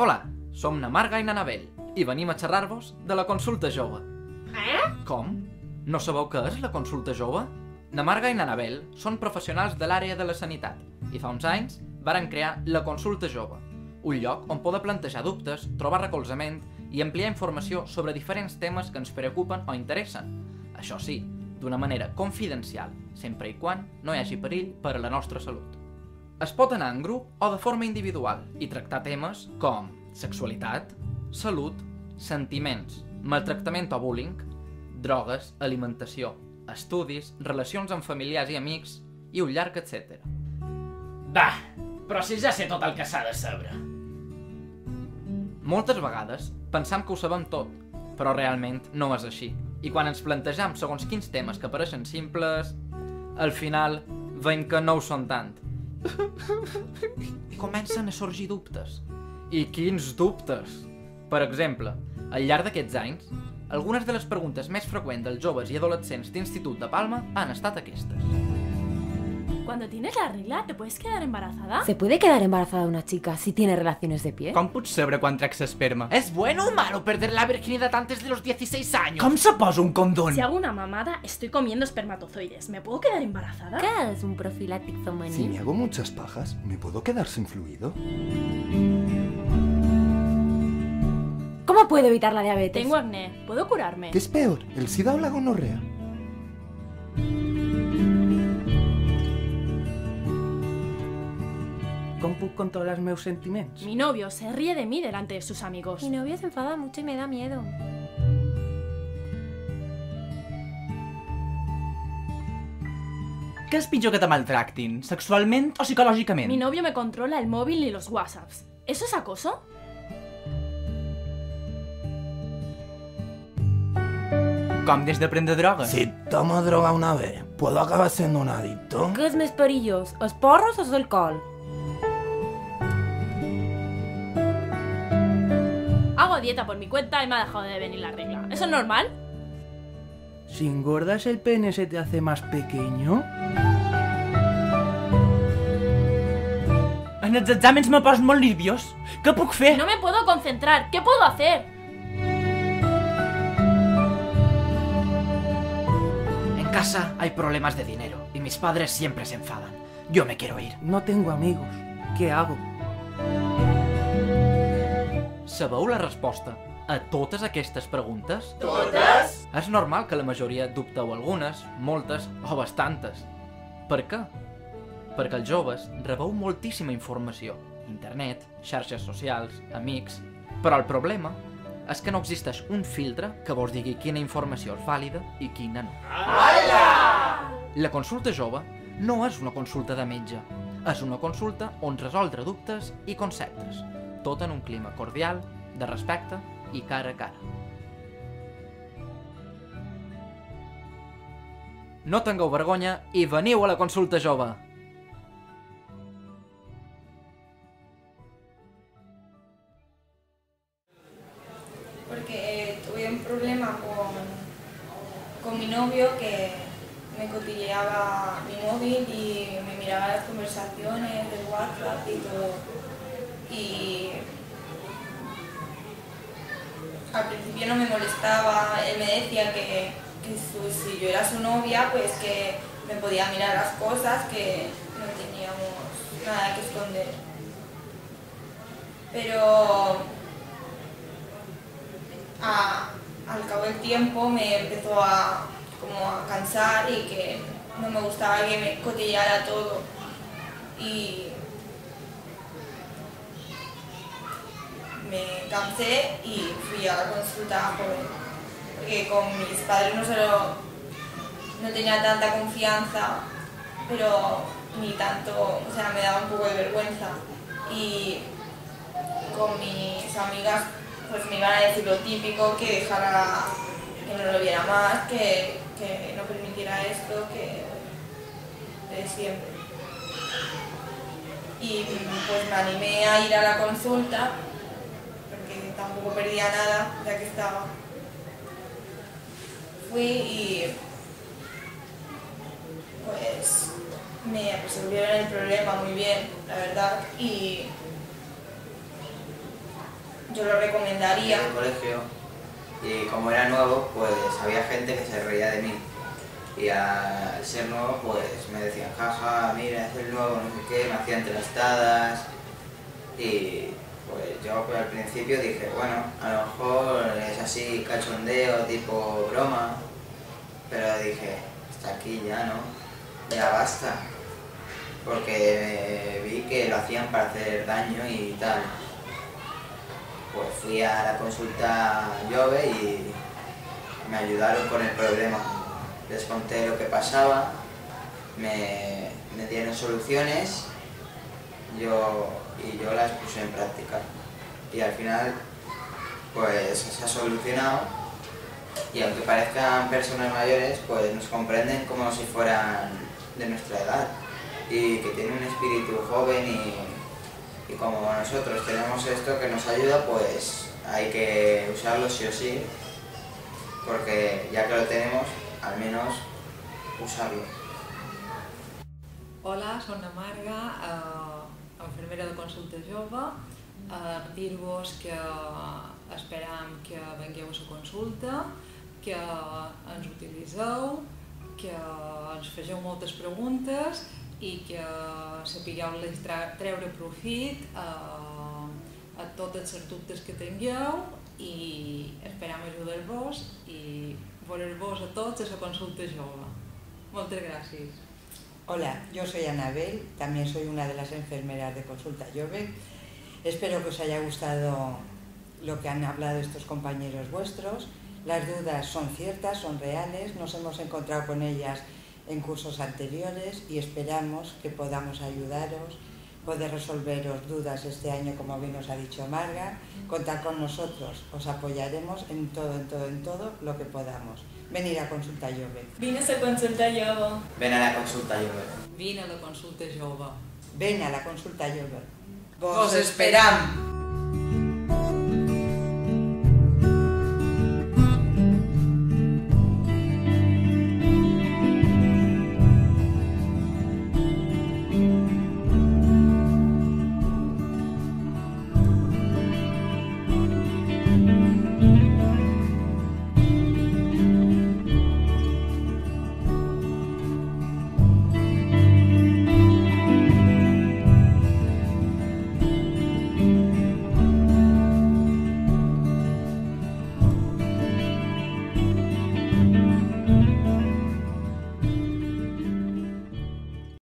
Hola, som na Marga i na Nabel i venim a xerrar-vos de la consulta jove. Eh? Com? No sabeu què és la consulta jove? Na Marga i na Nabel són professionals de l'àrea de la sanitat i fa uns anys varen crear la consulta jove, un lloc on poder plantejar dubtes, trobar recolzament i ampliar informació sobre diferents temes que ens preocupen o interessen. Això sí, d'una manera confidencial, sempre i quan no hi hagi perill per a la nostra salut. Es pot anar en grup o de forma individual i tractar temes com sexualitat, salut, sentiments, maltractament o bullying, drogues, alimentació, estudis, relacions amb familiars i amics i un llarg etc. Va, però si ja sé tot el que s'ha de saber. Moltes vegades pensam que ho sabem tot, però realment no és així. I quan ens plantejam segons quins temes que pareixen simples, al final veiem que no ho són tant. Comencen a sorgir dubtes. I quins dubtes! Per exemple, al llarg d'aquests anys, algunes de les preguntes més freqüents dels joves i adolescents d'Institut de Palma han estat aquestes. Cuando tienes la regla, ¿te puedes quedar embarazada? ¿Se puede quedar embarazada una chica si tiene relaciones de pie? Com pots saber quan trecs esperma? ¿Es bueno o malo perder la virginidad antes de los 16 años? Com se posa un condón? Si hago una mamada, estoy comiendo espermatozoides. ¿Me puedo quedar embarazada? ¿Qué es un profiláctico Si femení? me hago muchas pajas, ¿me puedo quedar sin fluido? ¿Cómo puedo evitar la diabetes? Tengo acné. ¿Puedo curarme? ¿Qué es peor, el sida o la gonorrea? Controlar meus sentiments? Mi novio se ríe de mí delante de sus amigos. Mi novio se enfada mucho y me da miedo. Què és pitjor que te maltractin? Sexualment o psicològicament? Mi novio me controla el móvil y los WhatsApps. ¿Eso es acoso? Com des de prendre drogues? Si tomo droga una vez, ¿puedo acabar siendo un adicto? ¿Qué es més perillós, els porros o l'alcohol? Hago dieta por mi cuenta y me ha dejado de venir la regla. ¿Eso es normal? Si engordas el pene se te hace más pequeño. En els exàmens me poso molt nerviós. Què puc fer? No me puedo concentrar. ¿Qué puedo hacer? En casa hay problemas de dinero y mis padres siempre se enfadan. Yo me quiero ir. No tengo amigos. ¿Qué hago? Sabeu la resposta a totes aquestes preguntes? Totes? És normal que la majoria dubteu algunes, moltes o bastantes. Per què? Perquè els joves rebeu moltíssima informació. Internet, xarxes socials, amics... Però el problema és que no existeix un filtre que vos digui quina informació és vàlida i quina no. La consulta jove no és una consulta de metge, és una consulta on resoldre dubtes i conceptes, tot en un clima cordial, de respecte i cara a cara. No tingueu vergonya i veniu a la consulta jove! porque tuve un problema con, con mi novio que me cotilleaba mi móvil y me miraba las conversaciones del WhatsApp y todo. Y al principio no me molestaba, él me decía que, si yo era su novia, pues que me podía mirar las cosas, que no teníamos nada que esconder. Pero al cabo del tiempo me empezó a, como a cansar y que no me gustaba que me cotillara todo. Y me cansé y fui a la consulta joven. Porque con mis padres no solo no tenía tanta confianza, pero ni tanto, o sea, me daba un poco de vergüenza. Y con mis amigas pues me iban a decir lo típico, que dejara, que no lo viera más, que, que no permitiera esto, que de siempre. Y pues me animé a ir a la consulta, tampoco perdía nada ya que estaba. Fui y pues me resolvieron el problema muy bien, la verdad, y yo lo recomendaría. del colegio y como era nuevo, pues había gente que se reía de mí. Y al ser nuevo, pues me decían, jaja, mira, es el nuevo, no sé qué, me hacían trastadas. Y pues yo pues, al principio dije, bueno, a lo mejor es así cachondeo, tipo broma. Pero dije, hasta aquí ya, ¿no? Ya basta. Porque vi que lo hacían para hacer daño y tal pues fui a la consulta Jove y me ayudaron con el problema. Les conté lo que pasaba, me, me dieron soluciones yo, y yo las puse en práctica. Y al final, pues se ha solucionado y aunque parezcan personas mayores, pues nos comprenden como si fueran de nuestra edad y que tienen un espíritu joven y y como nosotros tenemos esto que nos ayuda, pues hay que usarlo sí o sí, porque ya que lo tenemos, al menos usarlo. Hola, soc la Marga, enfermera de consulta jove. Eh, Dir-vos que esperam que vengueu a la consulta, que ens utilitzeu, que ens fegeu moltes preguntes i que sapigueu treure profit a, a totes les dubtes que tingueu i esperam ajudar-vos i veure-vos a tots a la consulta jove. Moltes gràcies. Hola, yo soy Anabel, también soy una de las enfermeras de Consulta Jove. Espero que os haya gustado lo que han hablado estos compañeros vuestros. Las dudas son ciertas, son reales, nos hemos encontrado con ellas en cursos anteriores y esperamos que podamos ayudaros, poder resolveros dudas este año, como bien os ha dicho Marga, contar con nosotros, os apoyaremos en todo, en todo, en todo lo que podamos. Venir a Consulta Jove. Vine a la consulta jove. Ven a la consulta Jove. Vine a la consulta jove. Ven a la Consulta Jove. Vos esperam!